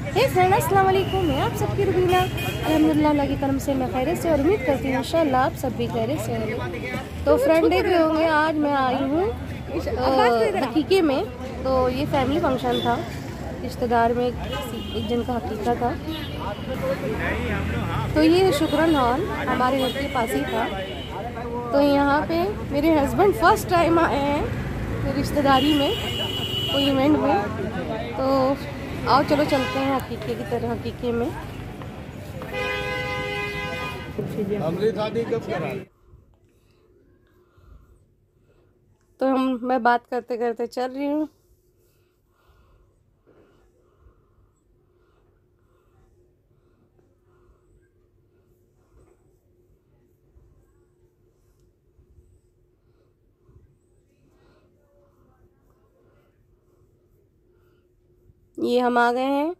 हे friend अस्सलाम वालेकुम मैं आप सबकी रुबीना अल्हम्दुलिल्लाह अल्लाह की करम से मैं खैरियत से और उम्मीद करती हूँ इंशाल्लाह आप सब भी खैर से होंगे। तो फ्रेंड देख रहे होंगे आज मैं आई हूँ हकीके में। तो ये फैमिली फ़ंक्शन था। रिश्तेदार में एक जन का हकीका था। तो ये शुक्रन हॉल हमारे घर के पास ही था। तो यहाँ पे मेरे हस्बैंड फ़र्स्ट टाइम आए हैं रिश्तेदारी में कोई इवेंट में। आओ चलो चलते हैं हकीके की तरह हकीके में। तो हम मैं बात करते करते चल रही हूँ। ये हम आ गए हैं।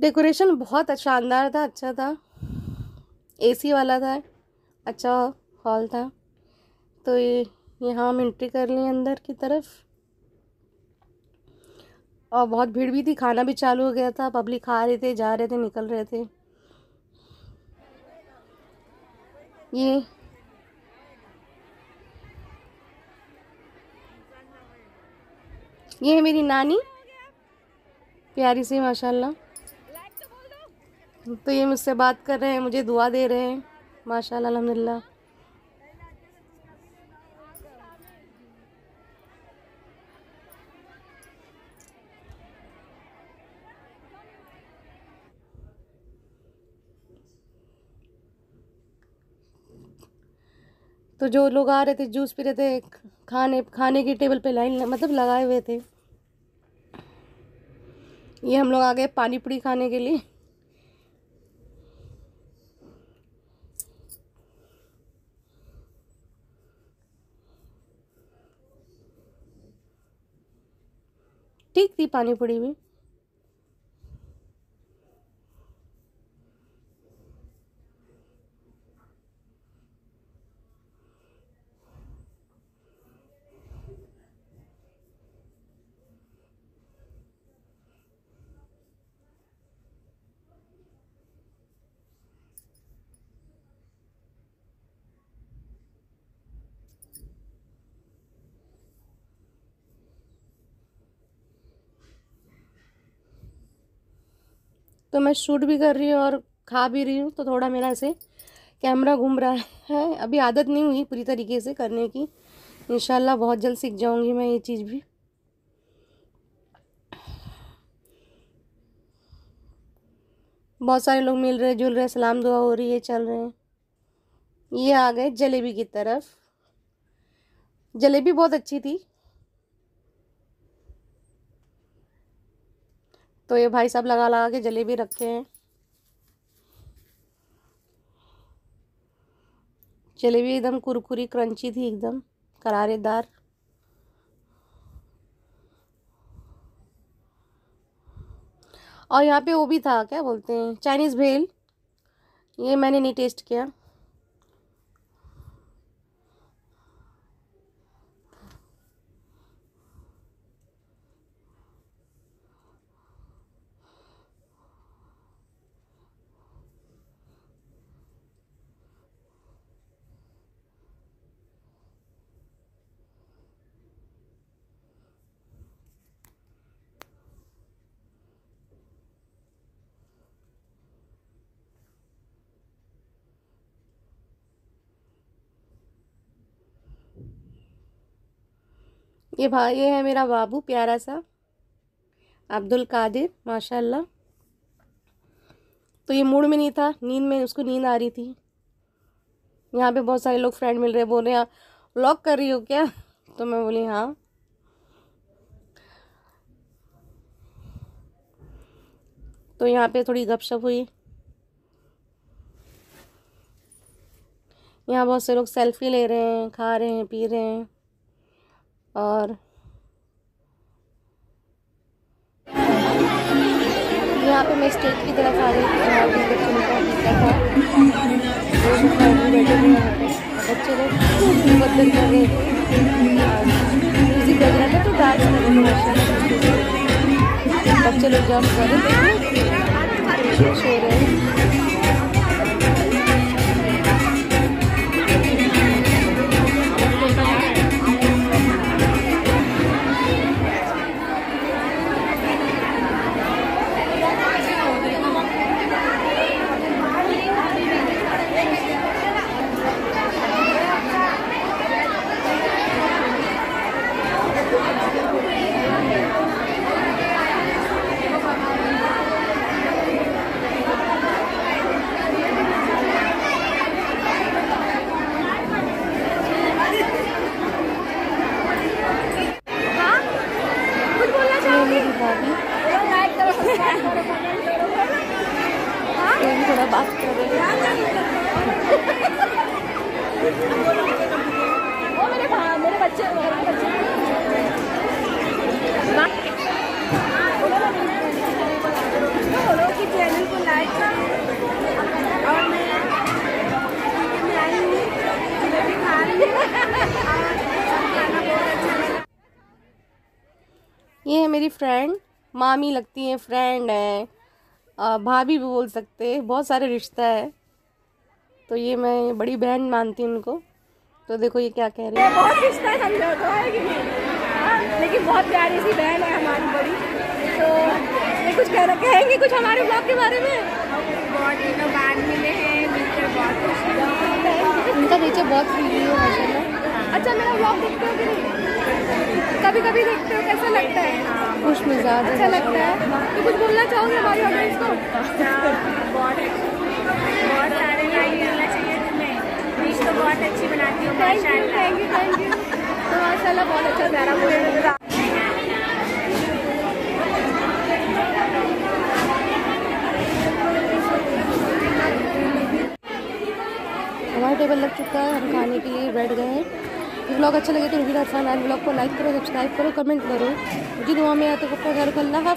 डेकोरेशन बहुत शानदार था अच्छा था। एसी वाला था अच्छा हॉल था। तो ये, यहाँ हम एंट्री कर लिए अंदर की तरफ़। और बहुत भीड़ भी थी, खाना भी चालू हो गया था पब्लिक खा रहे थे, जा रहे थे, निकल रहे थे। ये। ये है मेरी नानी। प्यारी सी, माशाल्लाह। तो ये मुझसे बात कर रहे हैं, मुझे दुआ दे रहे हैं। माशाल्लाह, अल्हम्दुलिल्लाह। तो जो लोग आ रहे थे, जूस पी रहे थे, खाने खाने की टेबल पे लाइन मतलब लगाए हुए थे। ये हम लोग आ गए पानी पूरी खाने के लिए। ठीक थी पानी पूरी भी। तो मैं शूट भी कर रही हूँ और खा भी रही हूँ तो थोड़ा मेरा ऐसे कैमरा घूम रहा है। अभी आदत नहीं हुई पूरी तरीके से करने की। इंशाल्लाह बहुत जल्द सीख जाऊँगी मैं ये चीज़ भी। बहुत सारे लोग मिल रहे, जुल रहे, सलाम दुआ हो रही है, चल रहे हैं। ये आ गए जलेबी की तरफ़। जलेबी बहुत अच्छी थी। तो ये भाई साहब लगा लगा के जलेबी रखे हैं। जलेबी एकदम कुरकुरी, क्रंची थी एकदम, करारेदार। और यहाँ पे वो भी था, क्या बोलते हैं, चाइनीज़ भेल। ये मैंने नहीं टेस्ट किया। ये भाई ये है मेरा बाबू, प्यारा सा। अब्दुल कादिर, माशाल्लाह। तो ये मूड में नहीं था, नींद में उसको नींद आ रही थी। यहाँ पे बहुत सारे लोग फ्रेंड मिल रहे बोल रहे हैं व्लॉग कर रही हो क्या? तो मैं बोली हाँ। तो यहाँ पे थोड़ी गपशप हुई। यहाँ बहुत से लोग सेल्फी ले रहे हैं, खा रहे हैं, पी रहे हैं। और यहाँ पे मैं स्टेज की तरफ़ आ रही थी जहाँ जिस बच्चे ने का टीका था। बैठे यहाँ पे बच्चे लोग मुकद्दर कर रहे म्यूज़िक बज रहा था तो डांस कर रहे बच्चे लोग जॉब कर रहे थे खुश हो। ये बात कर रहे हैं। चैनल को लाइक करो। और मैं मैं आई हूँ जलेबी खा रही हूँ। और खाना बहुत अच्छा लगा ये है मेरी फ्रेंड मामी लगती है फ्रेंड है। भाभी भी बोल सकते हैं बहुत सारे रिश्ता है। तो ये मैं बड़ी बहन मानती हूँ उनको। तो देखो ये क्या कह रही है। बहुत रिश्ता है लोग को है कि नहीं? हाँ, लेकिन बहुत प्यारी सी बहन है हमारी बड़ी। तो ये कुछ कह कहेंगे कुछ हमारे ब्लॉग के बारे में? बहुत दिनों बाद मिले हैं मिलकर बहुत खुशी हुई। उनका नेचर बहुत फ्री है। अच्छा मेरा ब्लॉग देखते हो कि नहीं? कभी कभी देखते हो कैसा लगता है? खुश मिजाज अच्छा लगता है? तो कुछ बोलना चाहोगे हमारी ऑडियंस को? बहुत बहुत सारे लाइन मिलना चाहिए तुम्हें डिश तो बहुत अच्छी बनाती हो। थैंक यू थैंक यू तो बहुत अच्छा प्यारा हमारा टेबल लग चुका है हम खाने के लिए बैठ गए हैं। ब्लॉग अच्छा लगे तो रुबीना अरफान ब्लॉग को लाइक करो, सब्सक्राइब करो, कमेंट करो मुझे दुआ में आते अपना घर को अल्लाह।